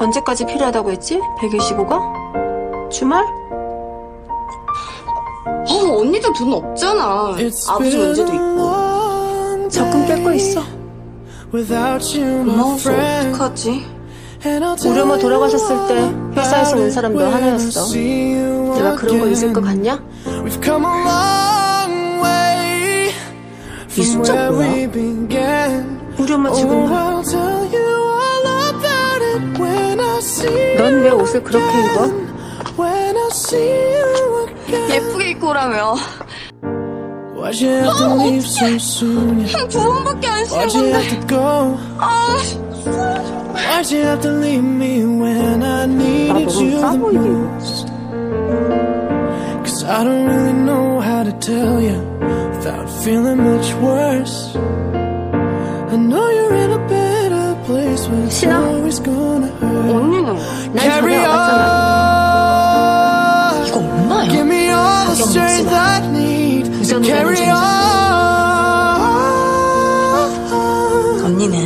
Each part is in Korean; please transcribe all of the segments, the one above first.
언제까지 필요하다고 했지? 125가? 주말? 어, 언니도 돈 없잖아. 아버지 문제도 있고. 적금 깰거 있어. 고마워서 어떡하지? 우리 엄마 돌아가셨을 때 회사에서 온 사람 너 하나였어. 내가 그런 거 있을 것 같냐? 이 숫자 뭐야? 우리 엄마 죽은 날. 넌 왜 옷을 그렇게 입어? 예쁘게 입고 오라며. Why'd you have to leave so soon? 한 두 번밖에 안 Why'd 신은 you 건데. have to go? 아, Why'd you have to leave me when I needed 너무 you the 싸보이게 most? Cause I don't really know how to tell you without feeling much worse. I know you're in a better place, but it's 신아? 언니는 Carry 와봤잖아. on. 이거 엄마야. 가격 묻지 마. Carry 우리는 on. 언니는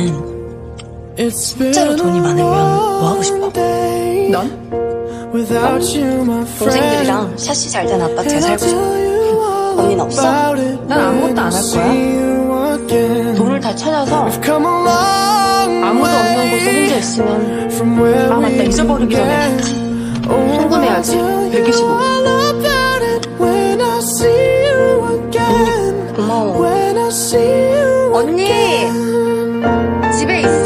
진짜로 돈이 많으면 뭐 하고 싶어? 넌? friend. 동생들이랑 샤시 잘 된 아파트에 살고 싶어. 언니는 없어? 난 아무것도 안 할 거야. 돈을 다 찾아서 아무도 없는 곳에 혼자 있으면 아, 맞다. 잊어버리기 전에. Oh, 송금해야지. I'll tell you 125. all about it when I see you again. 고마워. 언니! 집에 있어?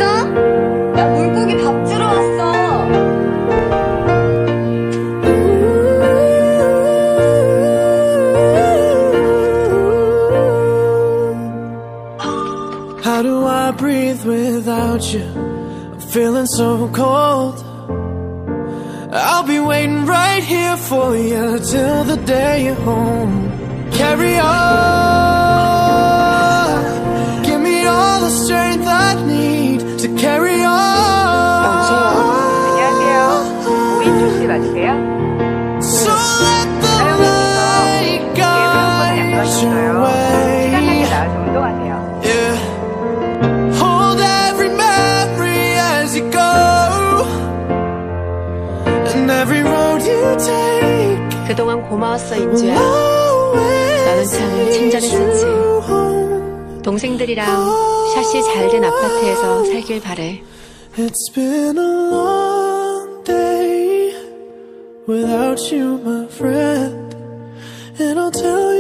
How do I breathe without you? I'm feeling so cold. I'll be waiting right here for you till the day you're home. Carry on. Give me all the strength I need to carry on. So let the light guide your way. 그동안 고마웠어, 인주야. 나는 참 친절했었지. 동생들이랑 샤시 잘된 아파트에서 살길 바래. It's been a long day without you, my friend. And I'll tell you